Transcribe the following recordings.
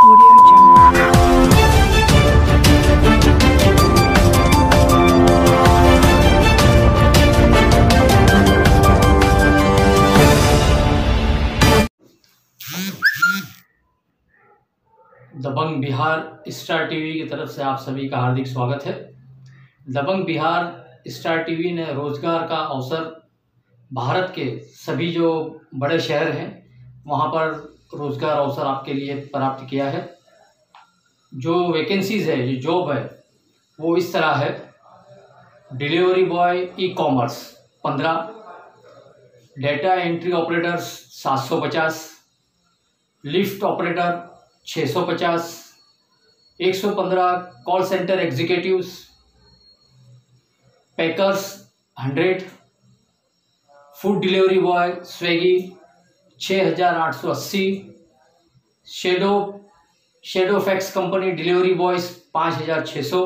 दबंग Bihar star TV की तरफ़ से आप सभी का हार्दिक स्वागत है। दबंग बिहार स्टार टीवी ने रोज़गार का अवसर भारत के सभी जो बड़े शहर हैं, वहाँ पर रोज़गार अवसर आपके लिए प्राप्त किया है। जो वैकेंसीज़ है, जो जॉब है, वो इस तरह है। डिलीवरी बॉय ई कॉमर्स पंद्रह। डेटा एंट्री ऑपरेटर्स सात सौ पचास। Lift operator 650 115 call center executives packers 100 food delivery boy Swiggy 6880 shadow Shadowfax company delivery boys 5600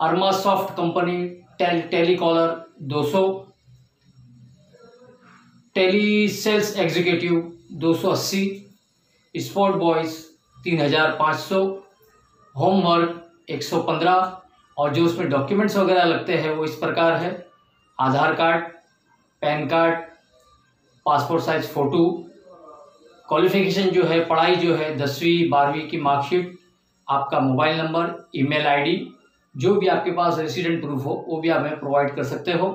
अरमा soft company tele telecaller 200 tele sales executive 280 sport boys तीन हज़ार पाँच सौ होमवर्क एक सौ पंद्रह, और जो उसमें डॉक्यूमेंट्स वगैरह लगते हैं वो इस प्रकार है। Aadhaar card, PAN card passport size photo qualification जो है, पढ़ाई जो है, दसवीं, बारहवीं की मार्कशीट आपका मोबाइल नंबर ईमेल आईडी जो भी आपके पास रेसिडेंट प्रूफ हो, वो भी आप हमें प्रोवाइड कर सकते हो।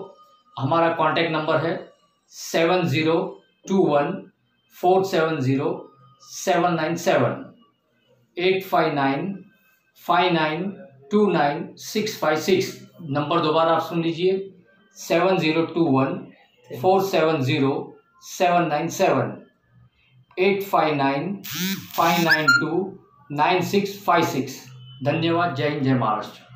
हमारा कॉन्टैक्ट नंबर है seven zero two one four seven zero seven nine seven eight five nine five nine two nine six five six number दोबारा आप सुन लीजिए seven zero two one four seven zero seven nine seven eight five nine five nine two nine six five six धन्यवाद, जय हिंद, जय महाराष्ट्र।